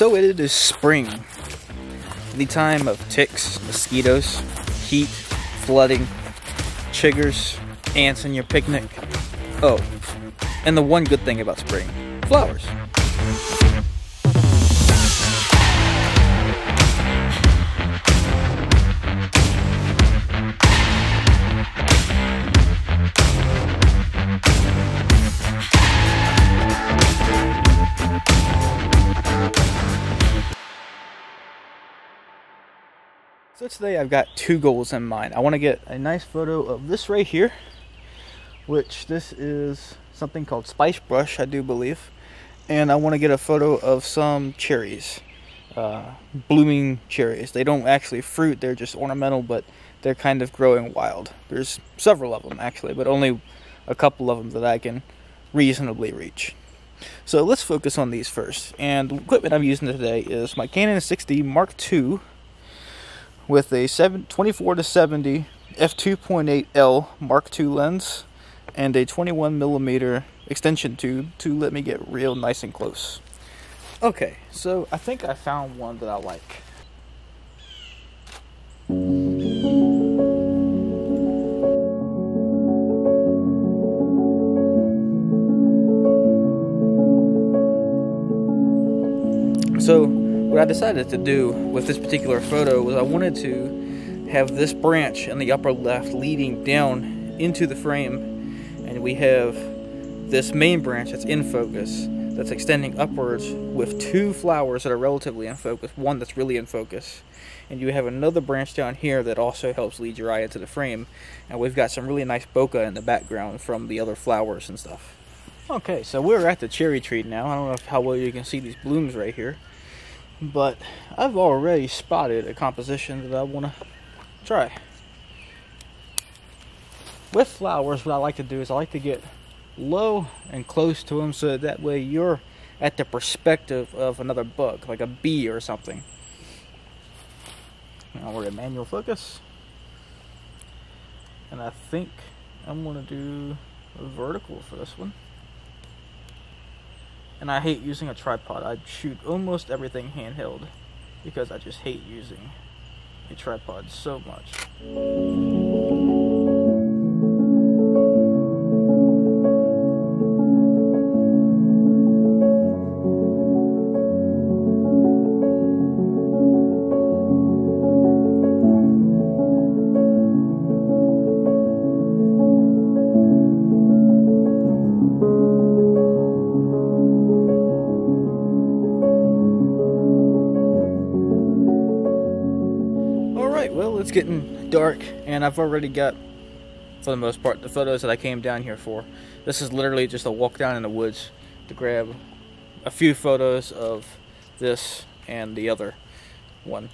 So it is spring. The time of ticks, mosquitoes, heat, flooding, chiggers, ants in your picnic. Oh, and the one good thing about spring flowers. So today I've got two goals in mind. I want to get a nice photo of this right here, which this is something called Spicebush, I do believe. And I want to get a photo of some cherries, uh, blooming cherries. They don't actually fruit, they're just ornamental, but they're kind of growing wild. There's several of them actually, but only a couple of them that I can reasonably reach. So let's focus on these first. And the equipment I'm using today is my Canon 6D Mark II with a 7, 24 to 70 f2.8L Mark II lens and a 21 millimeter extension tube to let me get real nice and close. Okay, so I think I found one that I like. So what I decided to do with this particular photo was I wanted to have this branch in the upper left leading down into the frame and we have this main branch that's in focus that's extending upwards with two flowers that are relatively in focus, one that's really in focus. And you have another branch down here that also helps lead your eye into the frame. And we've got some really nice bokeh in the background from the other flowers and stuff. Okay, so we're at the cherry tree now. I don't know how well you can see these blooms right here. But I've already spotted a composition that I want to try. With flowers, what I like to do is I like to get low and close to them so that, that way you're at the perspective of another bug, like a bee or something. Now we're in manual focus. And I think I'm going to do a vertical for this one and I hate using a tripod. I shoot almost everything handheld because I just hate using a tripod so much. Well, it's getting dark, and I've already got, for the most part, the photos that I came down here for. This is literally just a walk down in the woods to grab a few photos of this and the other one.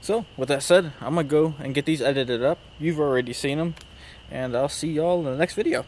So, with that said, I'm going to go and get these edited up. You've already seen them, and I'll see y'all in the next video.